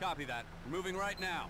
Copy that. We're moving right now.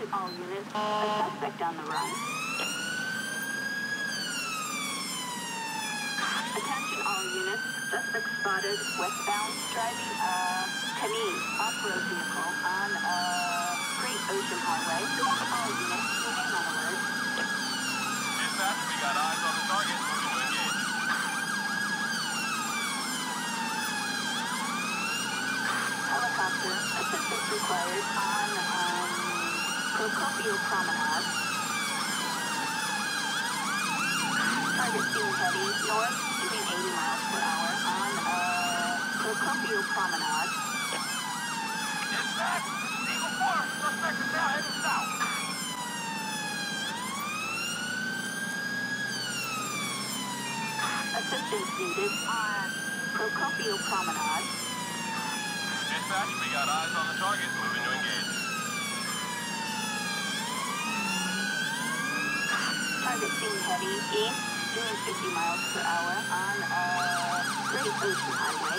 Attention all units. A suspect on the run. Attention all units. Suspect spotted westbound driving a Canis off-road vehicle on a Great Ocean Highway. All units remain on alert. Dispatch, we got eyes on the target. Moving to engage. Helicopter assistance required on um, Procopio Promenade. Target being heavy north, doing 80 miles per hour on uh, Procopio Promenade. Dispatch, this is Eagle 4. Suspect is now heading south. Assistance needed on Procopio Promenade. Dispatch, we got eyes on the target. Moving to engage. Target being heavy east, doing 50 miles per hour on a Great Ocean Highway.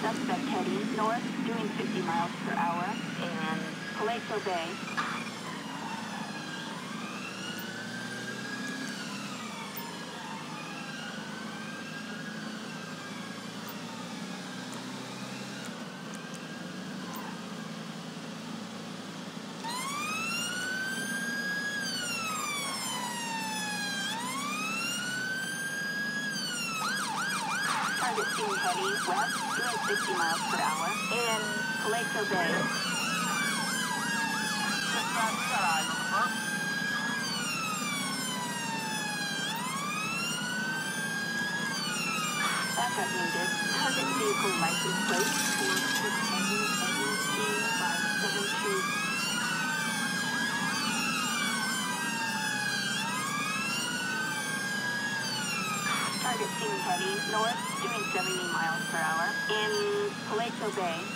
Suspect heading north, doing 50 miles per hour in Paleto Bay. Target being heavy west, 60 miles per hour in Paleto Bay. Dispatch, the burp. Backup needed. Target vehicle license plate for 6NU572. Target being heavy north, doing 70 miles per hour in Paleto Bay.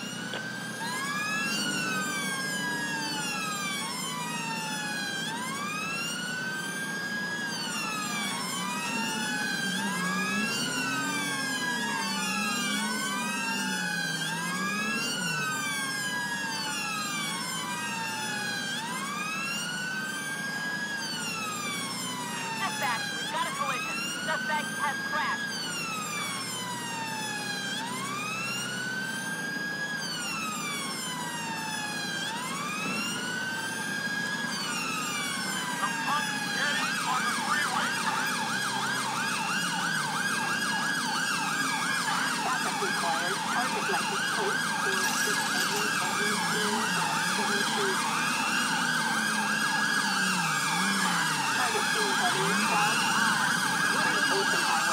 you.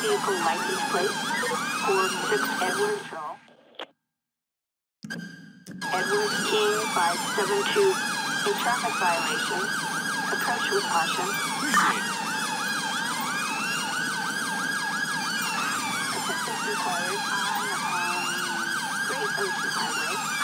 Vehicle license plate for 6 Edwards. Edwards King 572, a traffic violation. Approach with caution. Required on um, Great Ocean Highway.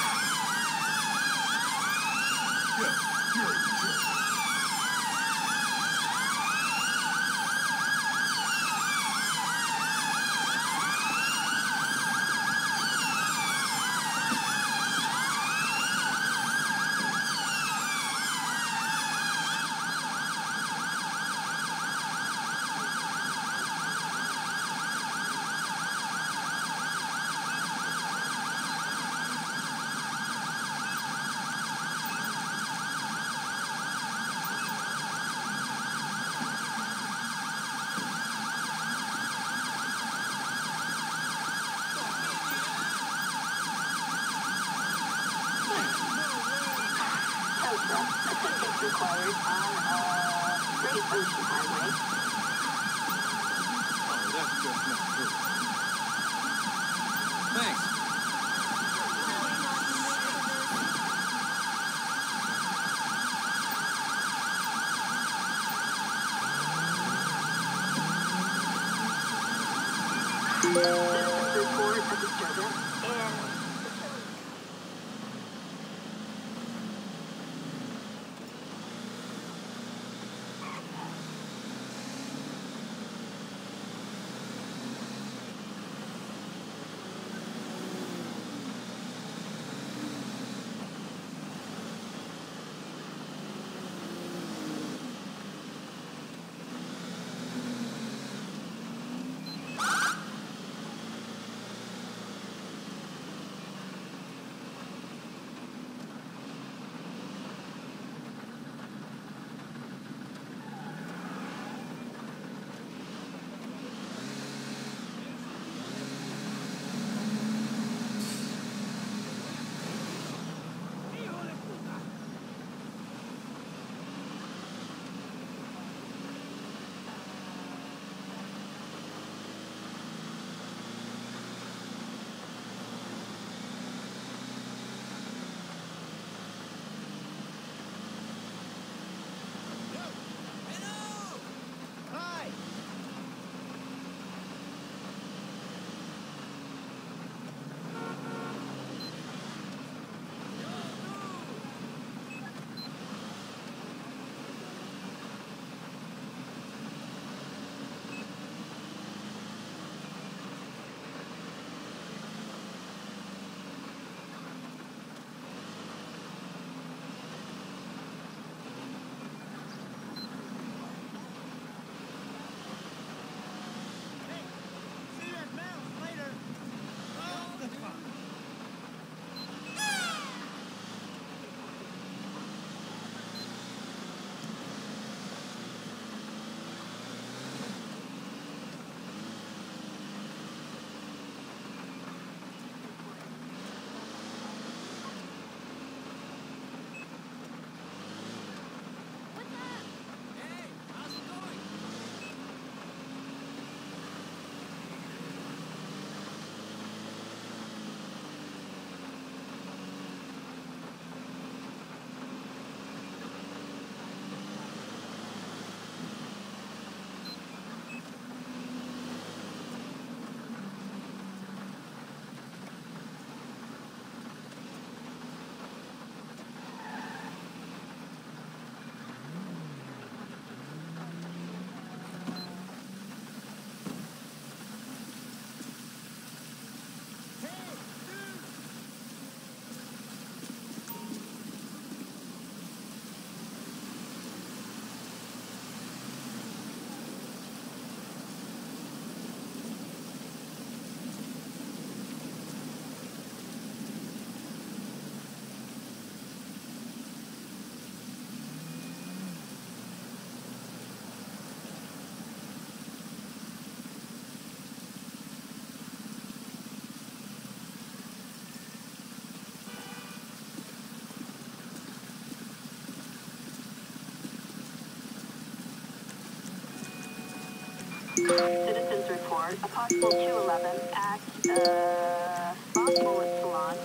Citizens report a possible 211 at uh, Boswell Salon.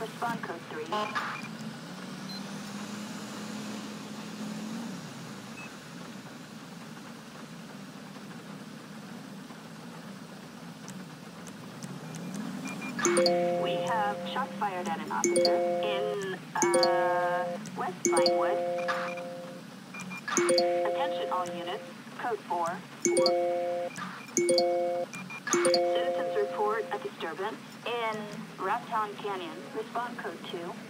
Respond code 3. We have shots fired at an officer in uh, West Vinewood. Attention all units. Code 4. Citizens report a disturbance in Raton Canyon. Respond code 2.